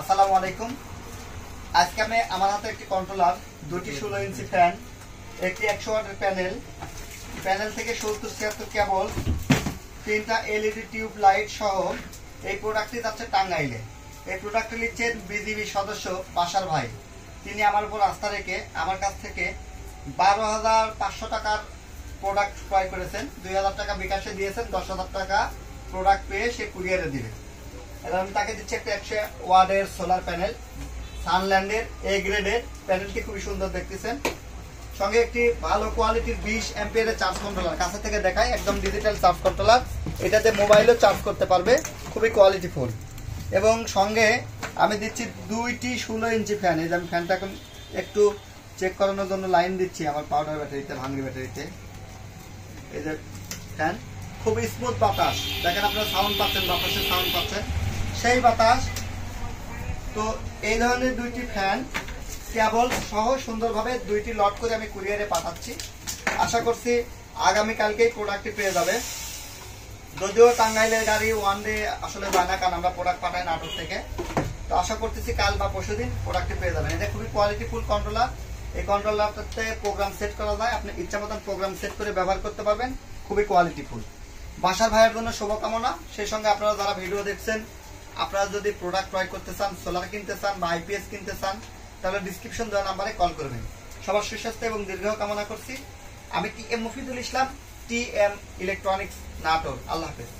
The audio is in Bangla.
আসসালামু আলাইকুম। আজকে আমি আমার হাতে একটি কন্ট্রোলার দুটি ষোলো ইঞ্চি ফ্যান একটি একশো ওয়াটের প্যানেল প্যানেল থেকে সত্তর ছিয়াত্তর কেবল তিনটা এলইডি টিউব লাইট সহ এই প্রোডাক্টটি যাচ্ছে টাঙ্গাইলে। এই প্রোডাক্টটি নিচ্ছেন বিজিবি সদস্য বাসার ভাই। তিনি আমার উপর আস্থা রেখে আমার কাছ থেকে বারো হাজার পাঁচশো টাকার প্রোডাক্ট ক্রয় করেছেন। দুই হাজার টাকা বিকাশে দিয়েছেন, দশ হাজার টাকা প্রোডাক্ট পেয়ে সে কুরিয়ারে দিবে আমি তাকে দিচ্ছি একটা একশো ওয়ার্ডের সোলার প্যানেল সানল্যান্ডের এ গ্রেডের প্যানেলটি খুবই সুন্দর দেখতেছেন। সঙ্গে একটি ভালো কোয়ালিটির বিশ অ্যাম্পিয়ারের চার্জ কন্ট্রোলার কাছে থেকে দেখায় একদম ডিজিটাল চার্জ কন্ট্রোলার এটাতে মোবাইলও চার্জ করতে পারবে, খুবই কোয়ালিটিফুল এবং সঙ্গে আমি দিচ্ছি দুইটি ষোলো ইঞ্চি ফ্যান এই যে আমি ফ্যানটা এখন একটু চেক করানোর জন্য লাইন দিচ্ছি আমার পাউডার ব্যাটারিতে ভাঙড়ি ব্যাটারিতে এই যে ফ্যান খুবই স্মুথ বাতাস। দেখেন আপনারা সাউন্ড পাচ্ছেন, বাতাসের সাউন্ড পাচ্ছেন। সেই বাতাস। তো এই ধরনের দুইটি ফ্যান কেবল সহ সুন্দরভাবে দুইটি লট করে আমি কুরিয়ারে পাঠাচ্ছি। আশা করছি আগামীকালকেই প্রোডাক্টটি পেয়ে যাবে। যদিও টাঙ্গাইলের গাড়ি ওয়ান ডে আসলে যায় না, কারণ আমরা প্রোডাক্ট পাঠাই নাটোর থেকে। তো আশা করতেছি কাল বা পরশু দিন প্রোডাক্টটি পেয়ে যাবেন। এটা খুবই কোয়ালিটিফুল কন্ট্রোলার এই কন্ট্রোলারটাতে প্রোগ্রাম সেট করা যায়। আপনি ইচ্ছা মতন প্রোগ্রাম সেট করে ব্যবহার করতে পারবেন। খুবই কোয়ালিটিফুল বাসার ভাইয়ের জন্য শুভকামনা। সেই সঙ্গে আপনারা যারা ভিডিও দেখছেন আপনারা যদি প্রোডাক্ট ক্রয় করতে চান সোলার কিনতে চান বা আইপিএস কিনতে চান, তাহলে ডিসক্রিপশন দেওয়া নাম্বারে কল করবেন সবার সুস্বাস্থ্য এবং দীর্ঘ কামনা করছি। আমি T M Mufidul Islam, T M electronics Natore. আল্লাহ হাফেজ।